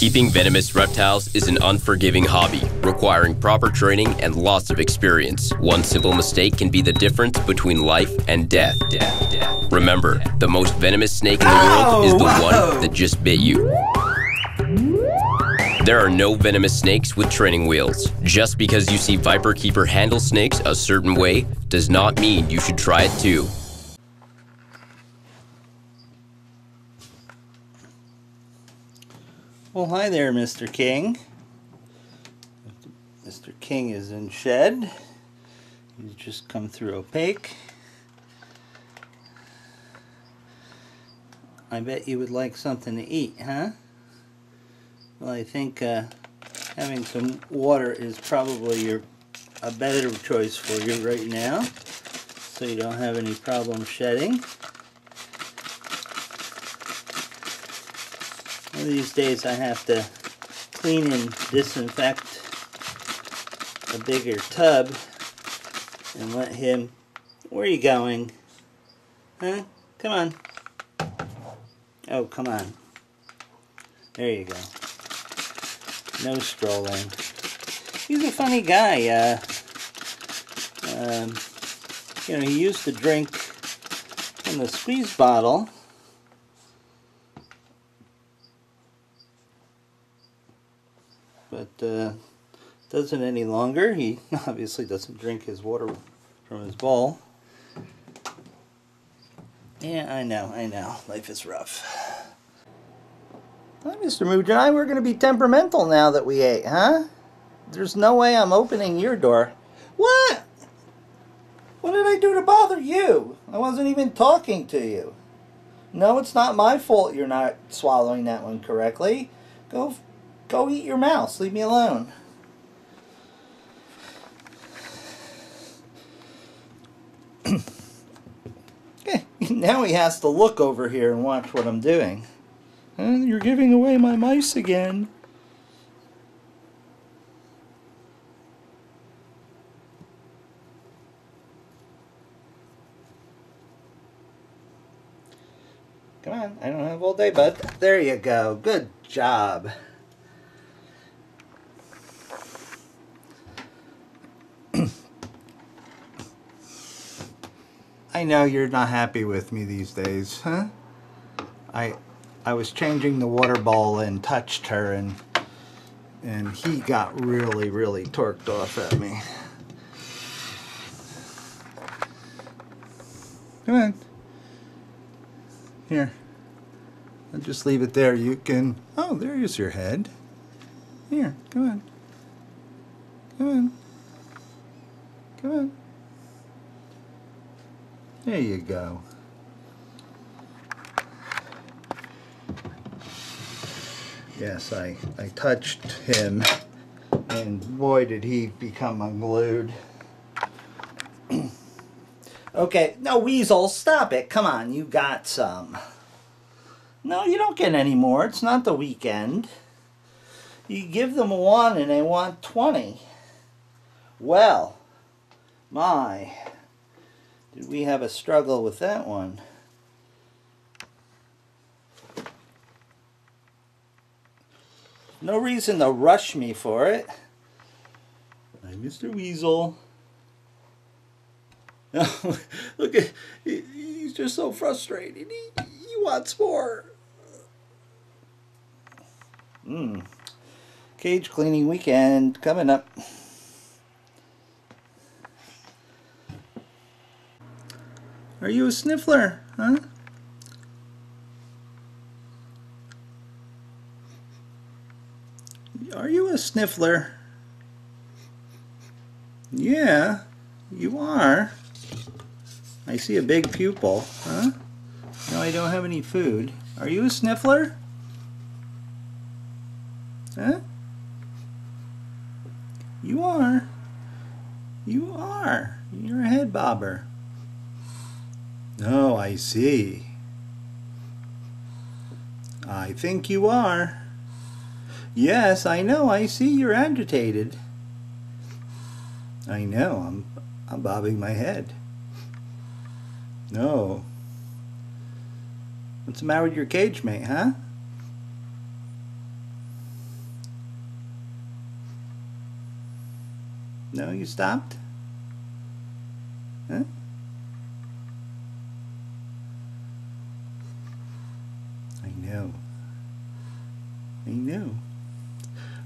Keeping venomous reptiles is an unforgiving hobby, requiring proper training and lots of experience. One simple mistake can be the difference between life and death. death, death. Remember, the most venomous snake in the world oh, is the one that just bit you. There are no venomous snakes with training wheels. Just because you see Viper Keeper handle snakes a certain way does not mean you should try it too. Well, hi there, Mr. King. Mr. King is in shed. He's just come through opaque. I bet you would like something to eat, huh? Well, I think uh, having some water is probably your a better choice for you right now, so you don't have any problem shedding. One of these days I have to clean and disinfect a bigger tub and let him... Where are you going? Huh? Come on. Oh, come on. There you go. No strolling. He's a funny guy. Uh, um, you know, he used to drink from the squeeze bottle but uh, doesn't any longer. He obviously doesn't drink his water from his bowl. Yeah, I know, I know. Life is rough. Hi, Mr. Mujai. We're going to be temperamental now that we ate, huh? There's no way I'm opening your door. What? What did I do to bother you? I wasn't even talking to you. No, it's not my fault you're not swallowing that one correctly. Go Go eat your mouse. Leave me alone. okay, now he has to look over here and watch what I'm doing. And you're giving away my mice again. Come on, I don't have all day, bud. There you go. Good job. I know you're not happy with me these days, huh? I I was changing the water bowl and touched her and and he got really, really torqued off at me. Come on. Here. I'll just leave it there. You can... Oh, there is your head. Here, come on. Come on. Come on. There you go. Yes, I, I touched him and boy did he become unglued. okay, no Weasel, stop it. Come on, you got some. No, you don't get any more. It's not the weekend. You give them one and they want 20. Well, my did we have a struggle with that one? No reason to rush me for it. Hi, Mr. Weasel. Look at he's just so frustrated. He, he wants more. Hmm. Cage cleaning weekend coming up. Are you a sniffler, huh? Are you a sniffler? Yeah, you are. I see a big pupil, huh? No, I don't have any food. Are you a sniffler? Huh? You are. You are. You're a head bobber. Oh, I see. I think you are. Yes, I know. I see you're agitated. I know. I'm I'm bobbing my head. No. What's the matter with your cage mate, huh? No, you stopped? Huh? I know.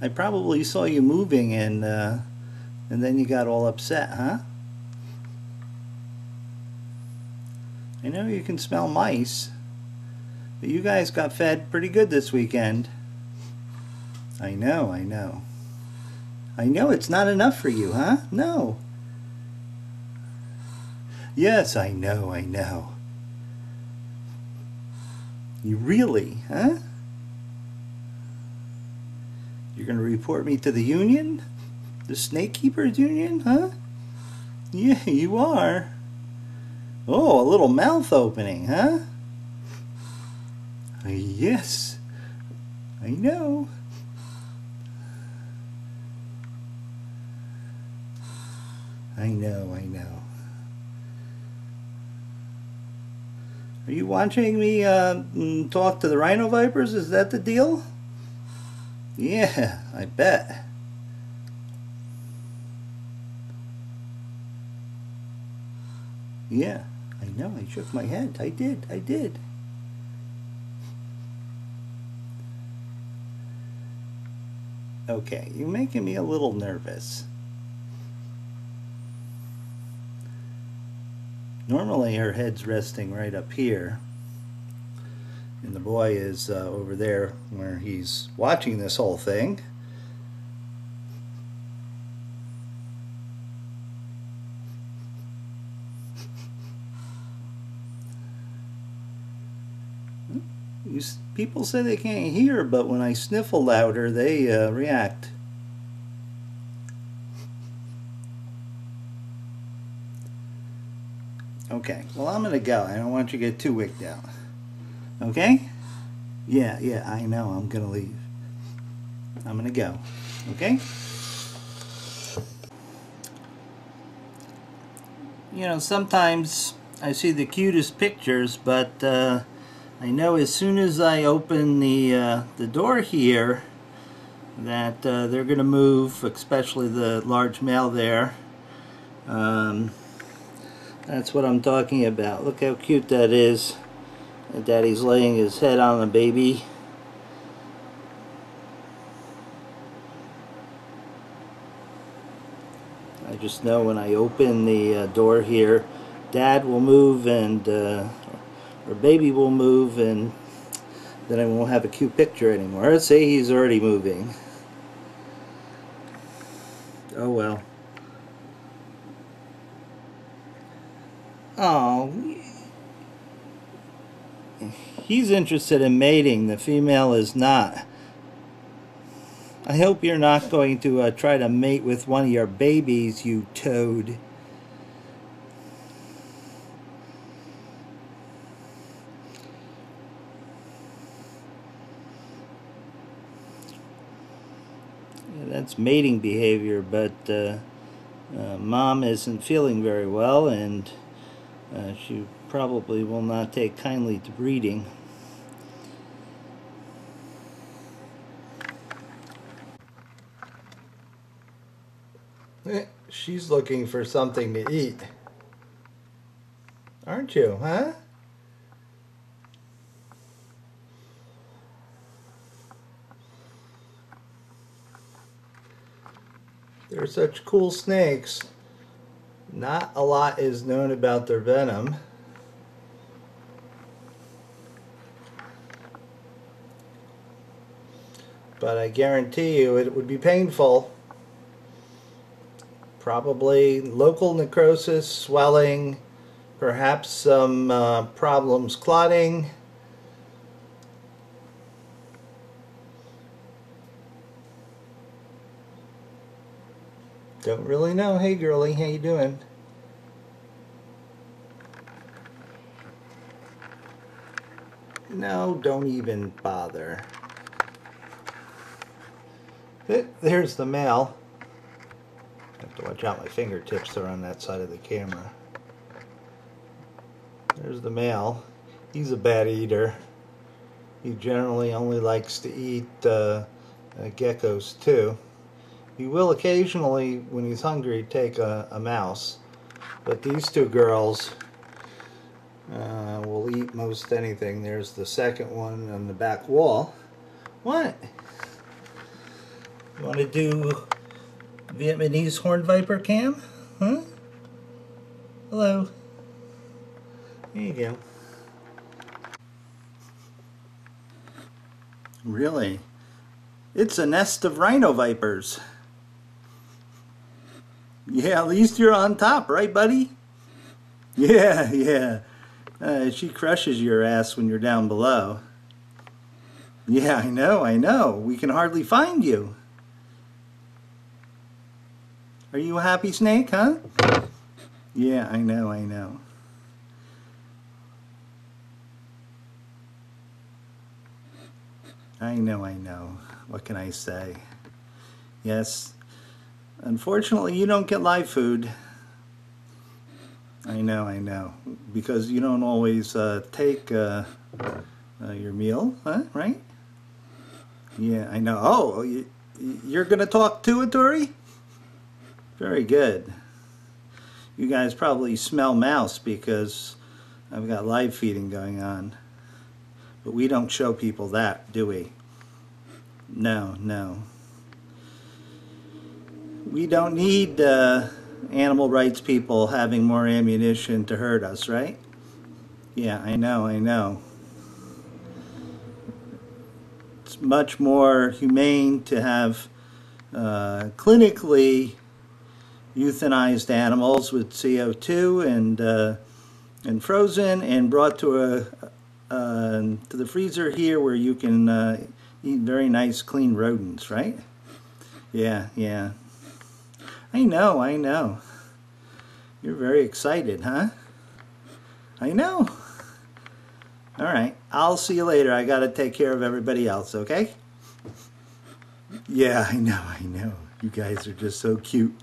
I probably saw you moving and uh, and then you got all upset, huh? I know you can smell mice, but you guys got fed pretty good this weekend. I know, I know. I know it's not enough for you, huh? No. Yes, I know, I know. You really, huh? You're going to report me to the union? The Snake Keepers Union, huh? Yeah, you are. Oh, a little mouth opening, huh? Uh, yes, I know. I know, I know. Are you watching me uh, mm, talk to the Rhino Vipers? Is that the deal? Yeah, I bet. Yeah, I know. I shook my head. I did. I did. Okay, you're making me a little nervous. Normally her head's resting right up here. And the boy is uh, over there where he's watching this whole thing. You, people say they can't hear, but when I sniffle louder, they uh, react. Okay, well, I'm going to go. I don't want you to get too wicked out. Okay? Yeah, yeah, I know. I'm going to leave. I'm going to go. Okay? You know, sometimes I see the cutest pictures, but uh, I know as soon as I open the, uh, the door here that uh, they're going to move, especially the large male there. Um, that's what I'm talking about. Look how cute that is. And Daddy's laying his head on the baby. I just know when I open the uh, door here, Dad will move and uh, or baby will move and then I won't have a cute picture anymore. Let's say he's already moving. Oh well. Oh, he's interested in mating. The female is not. I hope you're not going to uh, try to mate with one of your babies, you toad. That's mating behavior, but uh, uh, mom isn't feeling very well and uh, she probably will not take kindly to breeding. She's looking for something to eat. Aren't you, huh? They're such cool snakes. Not a lot is known about their venom. But I guarantee you it would be painful. Probably local necrosis, swelling, perhaps some uh, problems clotting. Don't really know. Hey girlie, how you doing? No, don't even bother. There's the male. To watch out my fingertips are on that side of the camera. There's the male. He's a bad eater. He generally only likes to eat uh, uh, geckos too. He will occasionally, when he's hungry, take a, a mouse. But these two girls uh, will eat most anything. There's the second one on the back wall. What? You want to do Vietnamese horned viper cam? Huh? Hello. There you go. Really? It's a nest of rhino vipers. Yeah, at least you're on top, right, buddy? Yeah, yeah. Uh, she crushes your ass when you're down below. Yeah, I know, I know. We can hardly find you. Are you a happy snake, huh? Yeah, I know, I know. I know, I know. What can I say? Yes, unfortunately you don't get live food. I know, I know. Because you don't always uh, take uh, uh, your meal, huh? Right? Yeah, I know. Oh, you, you're going to talk to it, Dory? Very good. You guys probably smell mouse because I've got live feeding going on. But we don't show people that, do we? No, no. We don't need uh, animal rights people having more ammunition to hurt us, right? Yeah, I know, I know. It's much more humane to have uh, clinically euthanized animals with CO2 and uh, and frozen and brought to a uh, to the freezer here where you can uh, eat very nice clean rodents, right? Yeah, yeah. I know, I know. You're very excited, huh? I know. All right, I'll see you later. I got to take care of everybody else, okay? Yeah, I know, I know. You guys are just so cute.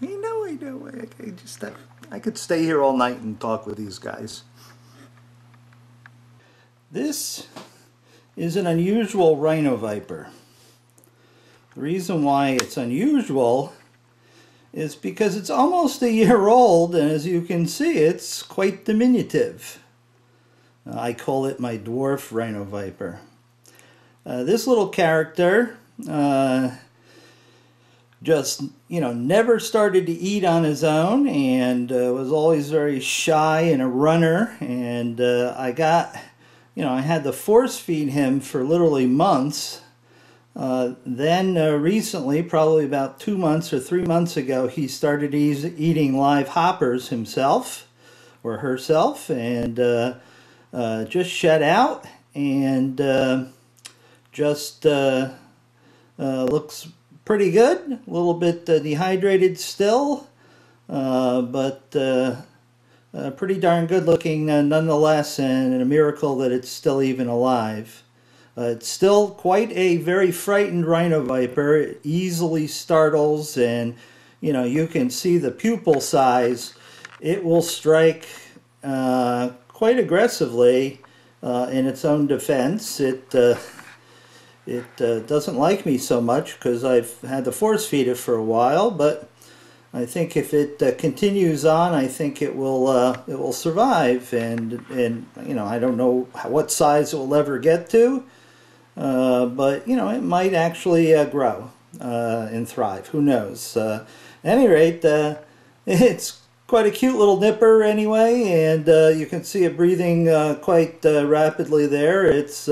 I know, I know. I, I just, I, I could stay here all night and talk with these guys. This is an unusual rhino viper. The reason why it's unusual is because it's almost a year old and as you can see it's quite diminutive. Uh, I call it my dwarf rhino viper. Uh, this little character uh, just you know never started to eat on his own and uh, was always very shy and a runner. And uh, I got you know I had to force feed him for literally months. Uh, then uh, recently, probably about two months or three months ago, he started eating live hoppers himself or herself and uh, uh just shut out and just looks pretty good. A little bit dehydrated still, but pretty darn good looking nonetheless and a miracle that it's still even alive. Uh, it's still quite a very frightened rhino viper. It easily startles and you know you can see the pupil size. It will strike uh, quite aggressively uh, in its own defense. It uh, it uh, doesn't like me so much because I've had to force feed it for a while, but I think if it uh, continues on, I think it will uh, it will survive, and and you know I don't know what size it will ever get to, uh, but you know it might actually uh, grow uh, and thrive. Who knows? At any rate, it's quite a cute little nipper anyway, and you can see it breathing quite rapidly there. It's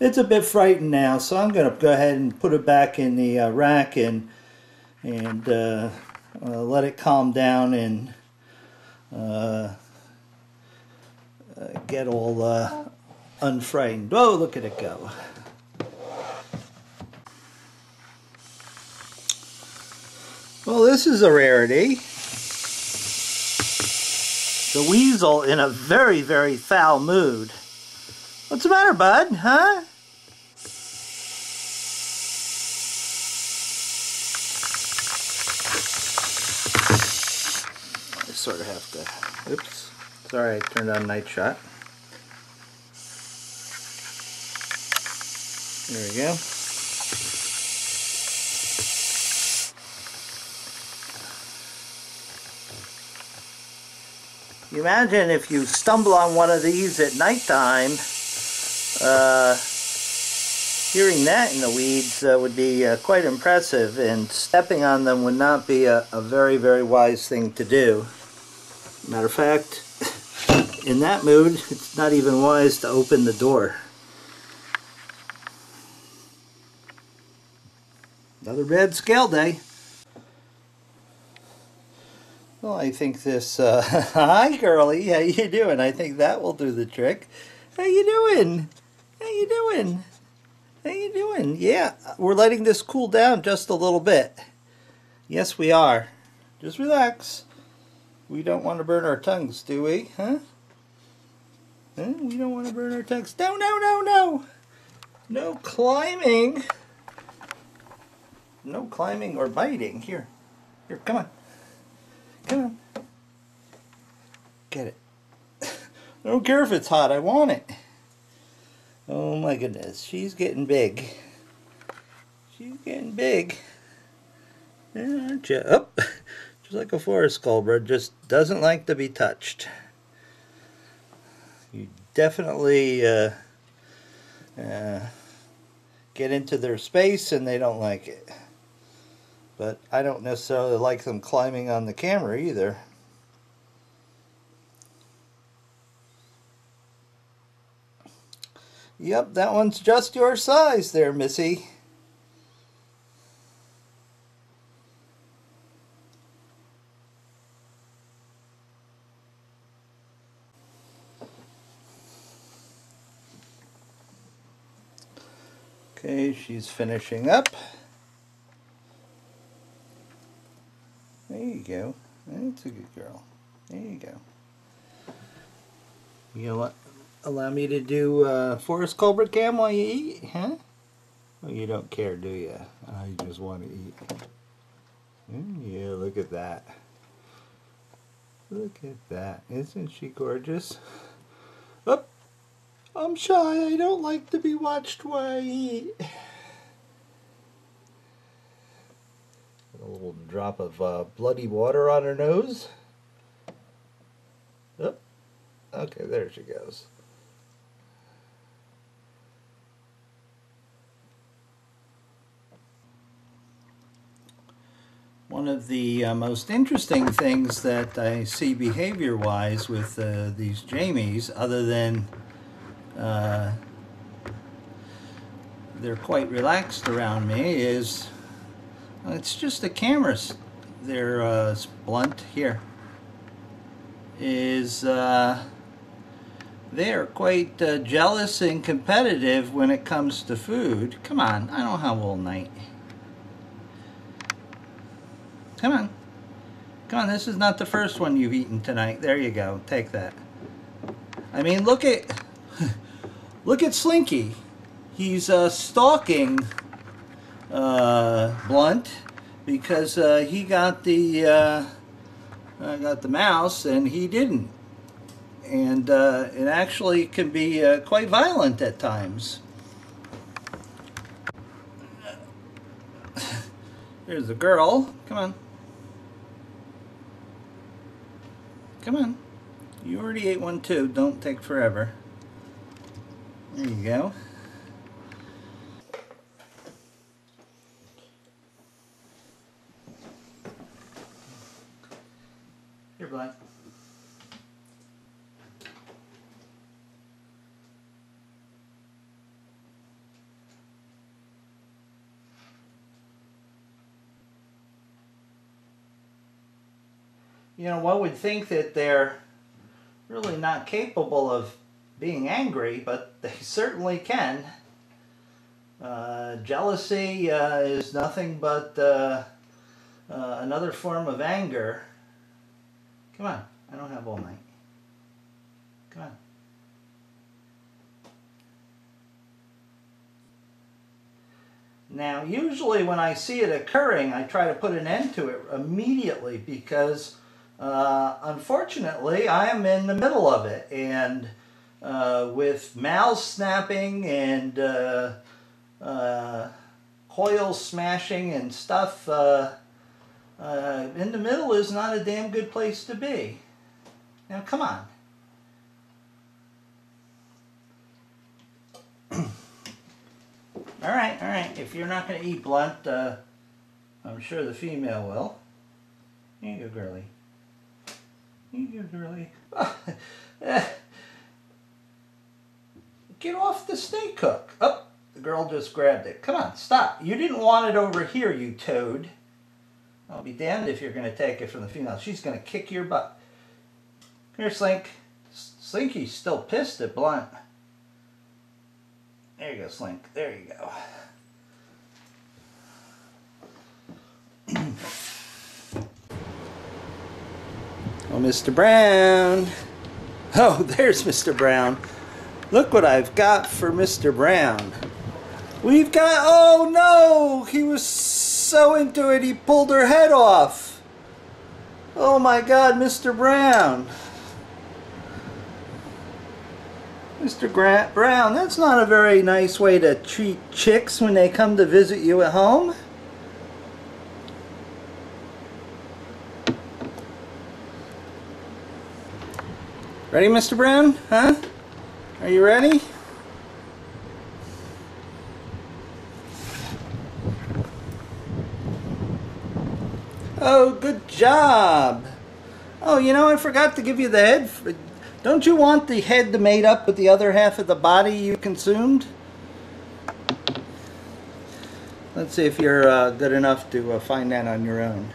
it's a bit frightened now, so I'm going to go ahead and put it back in the uh, rack and and uh, uh, let it calm down and get all unfrightened. Oh, look at it go. Well, this is a rarity. The weasel in a very, very foul mood. What's the matter, bud? Huh? sort of have to, oops, sorry I turned on night shot. There we go. Imagine if you stumble on one of these at nighttime, uh, hearing that in the weeds uh, would be uh, quite impressive, and stepping on them would not be a, a very, very wise thing to do. Matter of fact, in that mood, it's not even wise to open the door. Another red scale day. Well, I think this, uh, hi girlie, how you doing? I think that will do the trick. How you doing? How you doing? How you doing? Yeah, we're letting this cool down just a little bit. Yes, we are. Just relax. We don't want to burn our tongues, do we? Huh? huh? We don't want to burn our tongues. No, no, no, no. No climbing. No climbing or biting. Here. Here, come on. Come on. Get it. I don't care if it's hot. I want it. Oh my goodness. She's getting big. She's getting big. Aren't you? Oh, like a forest cobra. Just doesn't like to be touched. You definitely uh, uh, get into their space and they don't like it. But I don't necessarily like them climbing on the camera either. Yep, that one's just your size there, Missy. Okay, she's finishing up. There you go. That's a good girl. There you go. You allow, allow me to do uh, forest cobra cam while you eat, huh? Well, you don't care, do you? You just want to eat. Yeah, look at that. Look at that. Isn't she gorgeous? I'm shy. I don't like to be watched while I eat. A little drop of uh, bloody water on her nose. Oh, okay, there she goes. One of the uh, most interesting things that I see behavior-wise with uh, these Jamies, other than uh, they're quite relaxed around me, is it's just the cameras. They're uh, blunt here. Is uh, they're quite uh, jealous and competitive when it comes to food. Come on, I don't have all night. Come on. Come on, this is not the first one you've eaten tonight. There you go. Take that. I mean, look at look at Slinky. He's uh, stalking uh, Blunt because uh, he got the uh, uh, got the mouse and he didn't, and uh, it actually can be quite violent at times. There's the girl. Come on. Come on. You already ate one too. Don't take forever. There you go. Here, Black. you know, one would think that they're really not capable of being angry, but they certainly can. Uh, jealousy uh, is nothing but uh, uh another form of anger. Come on, I don't have all night. Come on. Now, usually when I see it occurring, I try to put an end to it immediately because uh, unfortunately, I am in the middle of it, and uh, with mouths snapping and uh, uh coils smashing and stuff, uh, uh, in the middle is not a damn good place to be. Now, come on. all right, all right. If you're not going to eat blunt, uh, I'm sure the female will. Here you go, girly. Here you go, girly. Get off the snake hook. Oh, the girl just grabbed it. Come on, stop. You didn't want it over here, you toad. I'll be damned if you're going to take it from the female. She's going to kick your butt. Here, Slink. Slinky's still pissed at Blunt. There you go, Slink. There you go. oh, Mr. Brown. Oh, there's Mr. Brown. Look what I've got for Mr. Brown. We've got, oh no, he was so into it he pulled her head off. Oh my God, Mr. Brown. Mr. Grant Brown, that's not a very nice way to treat chicks when they come to visit you at home. Ready, Mr. Brown? Huh? Are you ready? Oh, good job. Oh, you know, I forgot to give you the head. Don't you want the head to mate up with the other half of the body you consumed? Let's see if you're uh, good enough to uh, find that on your own.